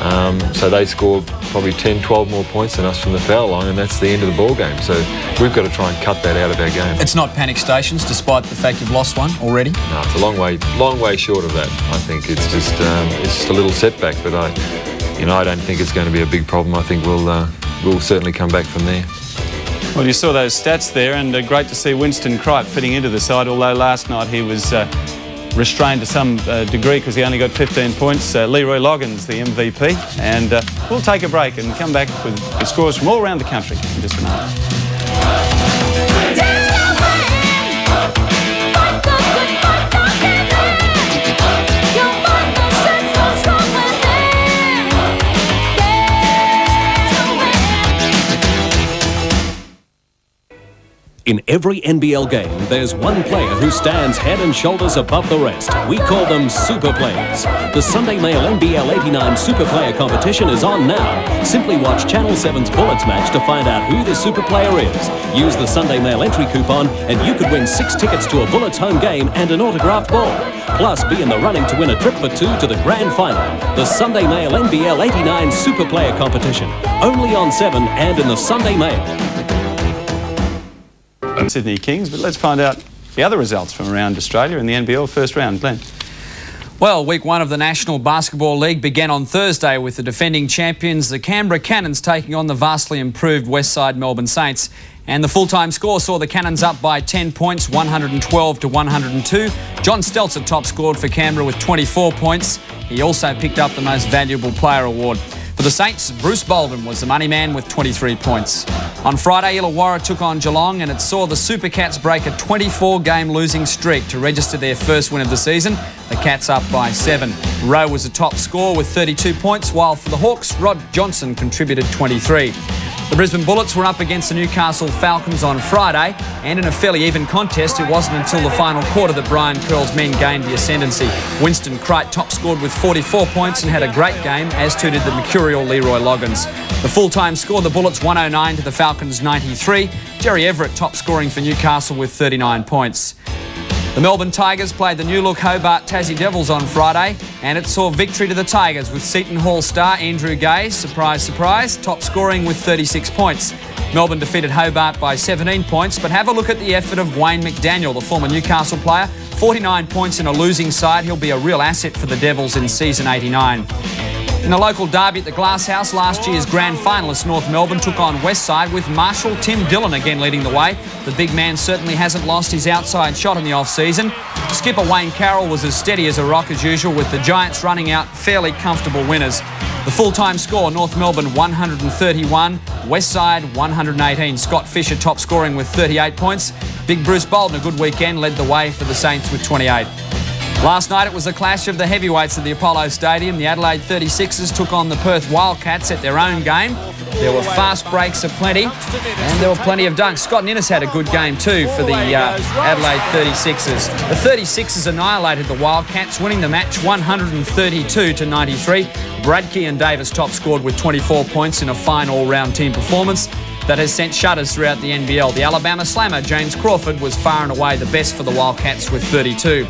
Um, so they scored probably 10, 12 more points than us from the foul line, and that's the end of the ball game. So we've got to try and cut that out of our game. It's not panic stations, despite the fact you've lost one already. No, it's a long way, long way short of that. I think it's just, um, it's just a little setback, but I, you know, I don't think it's going to be a big problem. I think we'll, uh, we'll certainly come back from there. Well, you saw those stats there, and uh, great to see Winston Crite fitting into the side, although last night he was uh, restrained to some uh, degree because he only got 15 points. Uh, Leroy Loggins, the MVP. And uh, we'll take a break and come back with the scores from all around the country in just a moment. In every NBL game, there's one player who stands head and shoulders above the rest. We call them super players. The Sunday Mail NBL 89 Super Player competition is on now. Simply watch Channel 7's Bullets match to find out who the super player is. Use the Sunday Mail entry coupon and you could win six tickets to a Bullets home game and an autographed ball. Plus, be in the running to win a trip for two to the grand final. The Sunday Mail NBL 89 Super Player competition. Only on 7 and in the Sunday Mail. Sydney Kings, but let's find out the other results from around Australia in the NBL first round. Glenn. Well, week one of the National Basketball League began on Thursday with the defending champions, the Canberra Cannons, taking on the vastly improved Westside Melbourne Saints. And the full-time score saw the Cannons up by 10 points, 112 to 102. John Stelzer top scored for Canberra with 24 points. He also picked up the Most Valuable Player award. The Saints, Bruce Bolden was the money man with 23 points. On Friday, Illawarra took on Geelong and it saw the Super Cats break a 24-game losing streak to register their first win of the season. The Cats up by seven. Rowe was the top scorer with 32 points, while for the Hawks, Rod Johnson contributed 23. The Brisbane Bullets were up against the Newcastle Falcons on Friday, and in a fairly even contest, it wasn't until the final quarter that Brian Kerle's men gained the ascendancy. Winston Crite top scored with 44 points and had a great game, as too did the mercurial Leroy Loggins. The full-time score, the Bullets 109 to the Falcons 93. Jerry Everett top scoring for Newcastle with 39 points. The Melbourne Tigers played the new look Hobart Tassie Devils on Friday, and it saw victory to the Tigers with Seton Hall star Andrew Gaze, surprise, surprise, top scoring with 36 points. Melbourne defeated Hobart by 17 points, but have a look at the effort of Wayne McDaniel, the former Newcastle player. 49 points in a losing side. He'll be a real asset for the Devils in season 89. In the local derby at the Glasshouse, last year's grand finalist North Melbourne took on Westside with Marshall Tim Dillon again leading the way. The big man certainly hasn't lost his outside shot in the off-season. Skipper Wayne Carroll was as steady as a rock as usual with the Giants running out fairly comfortable winners. The full-time score, North Melbourne 131, Westside 118. Scott Fisher top scoring with 38 points. Big Bruce Bolden, a good weekend, led the way for the Saints with 28. Last night it was a clash of the heavyweights at the Apollo Stadium. The Adelaide 36ers took on the Perth Wildcats at their own game. There were fast breaks aplenty and there were plenty of dunks. Scott Ninnis had a good game too for the uh, Adelaide 36ers. The 36ers annihilated the Wildcats, winning the match 132 to 93. Bradtke and Davis top scored with 24 points in a fine all-round team performance that has sent shudders throughout the NBL. The Alabama slammer, James Crawford, was far and away the best for the Wildcats with 32.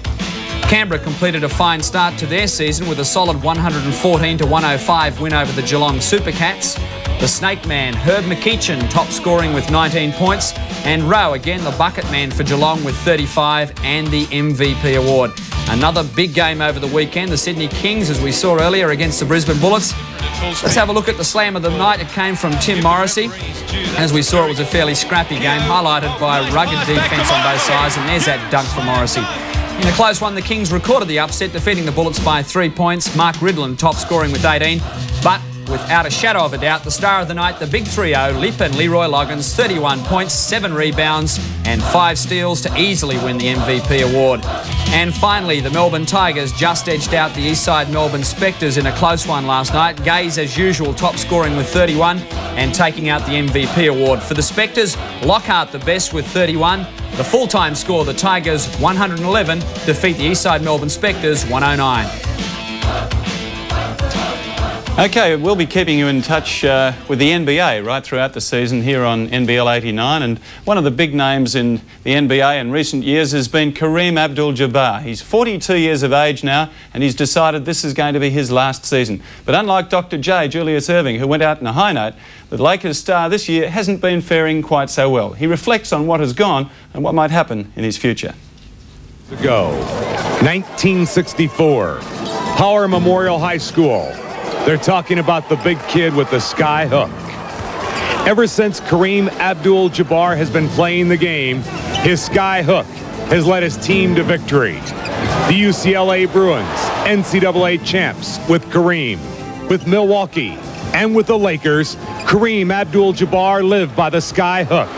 Canberra completed a fine start to their season with a solid 114 to 105 win over the Geelong Supercats. The Snake Man, Herb McEachin, top scoring with 19 points, and Rowe, again the bucket man for Geelong with 35 and the MVP award. Another big game over the weekend, the Sydney Kings, as we saw earlier, against the Brisbane Bullets. Let's have a look at the slam of the night. It came from Tim Morrissey. As we saw, it was a fairly scrappy game, highlighted by rugged defence on both sides, and there's that dunk from Morrissey. In a close one, the Kings recorded the upset, defeating the Bullets by three points. Mark Ridland top scoring with 18. But without a shadow of a doubt, the star of the night, the big 3-0, Lip and Leroy Loggins, 31 points, 7 rebounds and 5 steals to easily win the MVP award. And finally, the Melbourne Tigers just edged out the Eastside Melbourne Spectres in a close one last night. Gaze, as usual, top scoring with 31 and taking out the MVP award. For the Spectres, Lockhart the best with 31. The full-time score, the Tigers 111 defeat the Eastside Melbourne Spectres 109. Okay, we'll be keeping you in touch uh, with the NBA right throughout the season here on NBL 89. And one of the big names in the NBA in recent years has been Kareem Abdul-Jabbar. He's 42 years of age now, and he's decided this is going to be his last season. But unlike Dr. J, Julius Erving, who went out in a high note, the Lakers star this year hasn't been faring quite so well. He reflects on what has gone and what might happen in his future. Go. 1964. Power Memorial High School. They're talking about the big kid with the sky hook. Ever since Kareem Abdul-Jabbar has been playing the game, his sky hook has led his team to victory. The UCLA Bruins, NCAA champs with Kareem. With Milwaukee and with the Lakers, Kareem Abdul-Jabbar lived by the sky hook.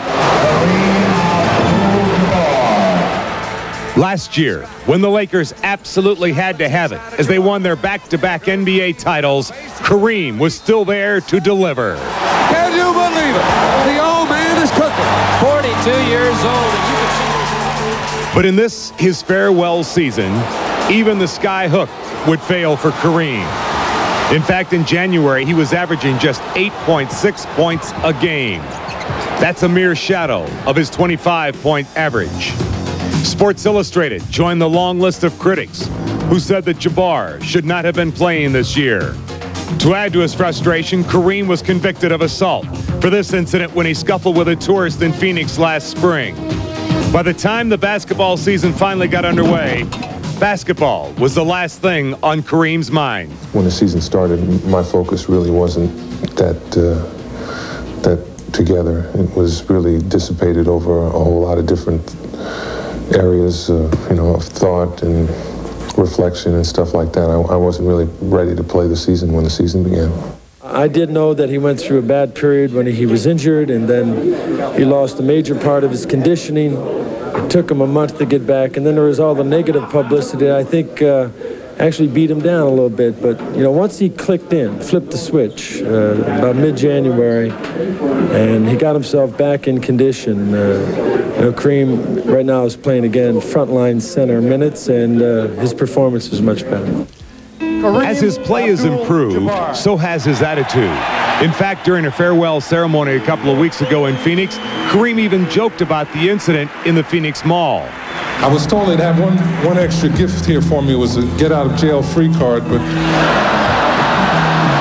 Last year, when the Lakers absolutely had to have it as they won their back-to-back -back NBA titles, Kareem was still there to deliver. Can you believe it? The old man is cooking. 42 years old. But in this, his farewell season, even the sky hook would fail for Kareem. In fact, in January, he was averaging just 8.6 points a game. That's a mere shadow of his 25-point average. Sports Illustrated joined the long list of critics who said that Jabbar should not have been playing this year. To add to his frustration, Kareem was convicted of assault for this incident when he scuffled with a tourist in Phoenix last spring. By the time the basketball season finally got underway, basketball was the last thing on Kareem's mind. When the season started, my focus really wasn't that uh, that together. It was really dissipated over a whole lot of different areas, uh, you know, of thought and reflection and stuff like that. I, I, wasn't really ready to play the season when the season began. I did know that he went through a bad period when he was injured, and then he lost a major part of his conditioning. It took him a month to get back, and then there was all the negative publicity. I think uh, actually beat him down a little bit. But you know, once he clicked in, flipped the switch uh, about mid-January, and he got himself back in condition. Uh, you know, Kareem right now is playing again frontline center minutes, and uh, his performance is much better. As his play has improved, so has his attitude. In fact, during a farewell ceremony a couple of weeks ago in Phoenix, Kareem even joked about the incident in the Phoenix Mall. I was told they'd have one, one extra gift here for me. It was a get out of jail free card, but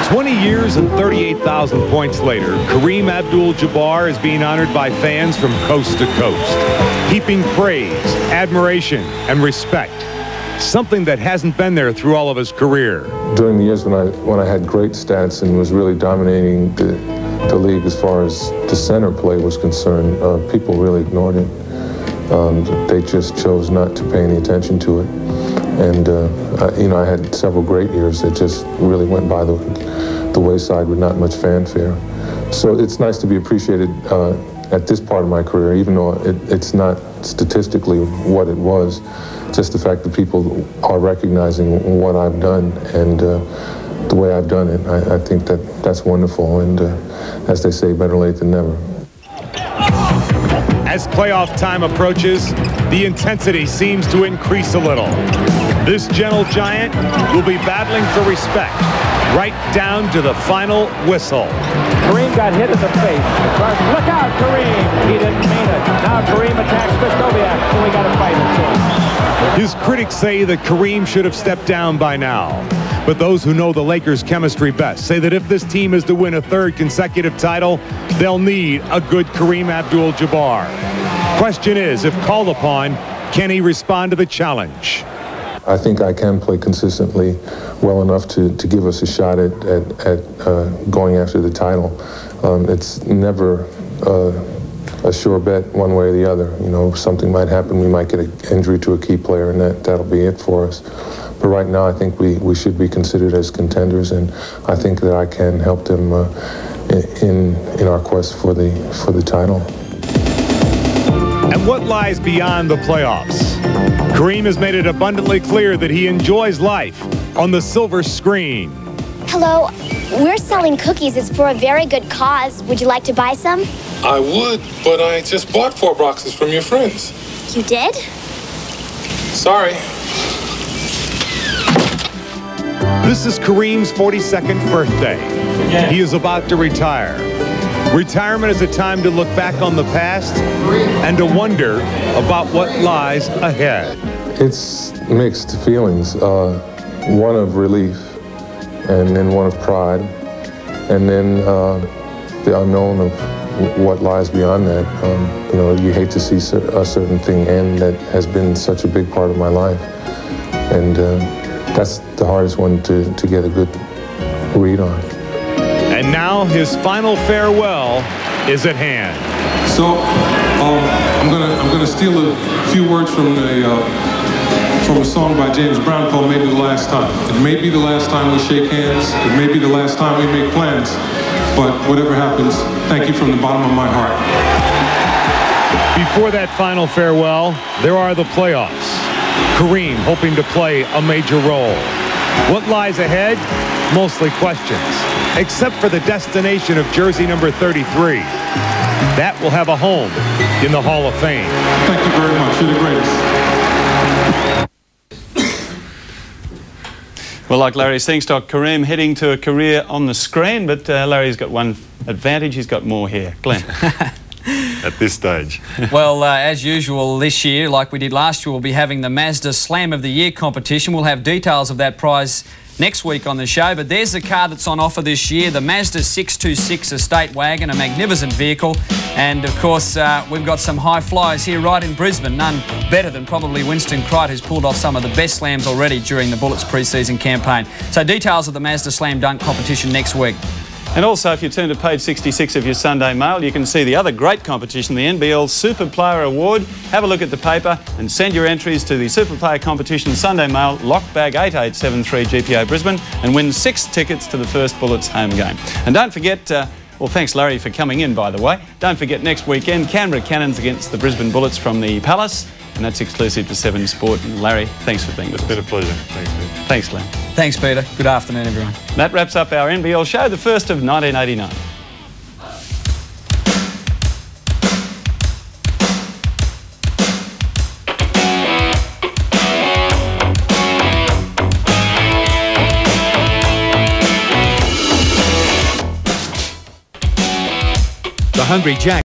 20 years and 38,000 points later, Kareem Abdul-Jabbar is being honored by fans from coast to coast, heaping praise, admiration, and respect. Something that hasn't been there through all of his career. During the years when I when I had great stats and was really dominating the, the league as far as the center play was concerned, uh, people really ignored it. Um, they just chose not to pay any attention to it. And, uh, I, you know, I had several great years that just really went by the, the wayside with not much fanfare. So it's nice to be appreciated uh, at this part of my career, even though it, it's not statistically what it was. Just the fact that people are recognizing what I've done and uh, the way I've done it, I, I, think that that's wonderful. And uh, as they say, better late than never. As playoff time approaches, the intensity seems to increase a little. This gentle giant will be battling for respect right down to the final whistle. Kareem got hit in the face. Look out, Kareem! He didn't mean it. Now Kareem attacks Krystkowiak, so we got to fight in it. His critics say that Kareem should have stepped down by now. But those who know the Lakers' chemistry best say that if this team is to win a third consecutive title, they'll need a good Kareem Abdul-Jabbar. Question is, if called upon, can he respond to the challenge? I think I can play consistently well enough to, to give us a shot at, at, at uh, going after the title. Um, it's never uh, a sure bet one way or the other. You know, something might happen. We might get an injury to a key player, and that, that'll be it for us. But right now, I think we, we should be considered as contenders, and I think that I can help them uh, in in our quest for the for the title. And what lies beyond the playoffs? Kareem has made it abundantly clear that he enjoys life on the silver screen. Hello, we're selling cookies. It's for a very good cause. Would you like to buy some? I would, but I just bought four boxes from your friends. You did? Sorry. This is Kareem's 42nd birthday. He is about to retire. Retirement is a time to look back on the past and to wonder about what lies ahead. It's mixed feelings. Uh, one of relief, and then one of pride, and then uh, the unknown of what lies beyond that. Um, you know, you hate to see a certain thing end that has been such a big part of my life. And uh, that's the hardest one to, to get a good read on. And now his final farewell is at hand. So um, I'm gonna I'm gonna steal a few words from the uh, from a song by James Brown called "Maybe the Last Time." It may be the last time we shake hands. It may be the last time we make plans. But whatever happens, thank you from the bottom of my heart. Before that final farewell, there are the playoffs. Kareem hoping to play a major role. What lies ahead? Mostly questions, except for the destination of jersey number 33. That will have a home in the Hall of Fame. Thank you very much. You're the greatest. Well, like Larry Sengstock, Kareem heading to a career on the screen, but uh, Larry's got one advantage. He's got more here. Glenn. at this stage. well, uh, as usual this year, like we did last year, we'll be having the Mazda Slam of the Year competition. We'll have details of that prize next week on the show. But there's the car that's on offer this year, the Mazda 626 Estate Wagon, a magnificent vehicle. And of course, uh, we've got some high flyers here right in Brisbane. None better than probably Winston Crite, who's pulled off some of the best slams already during the Bullets pre-season campaign. So details of the Mazda Slam Dunk competition next week. And also, if you turn to page 66 of your Sunday Mail, you can see the other great competition, the NBL Super Player Award. Have a look at the paper and send your entries to the Super Player Competition Sunday Mail, Lockbag 8873 GPO Brisbane, and win six tickets to the first Bullets home game. And don't forget, uh, well, thanks, Larry, for coming in, by the way. Don't forget, next weekend, Canberra Cannons against the Brisbane Bullets from the Palace, and that's exclusive to Seven Sport. And Larry, thanks for being with us. It's been a pleasure. Thanks, Pete. Thanks, Glenn. Thanks, Peter. Good afternoon, everyone. That wraps up our NBL show, the first of 1989. Hungry Jack.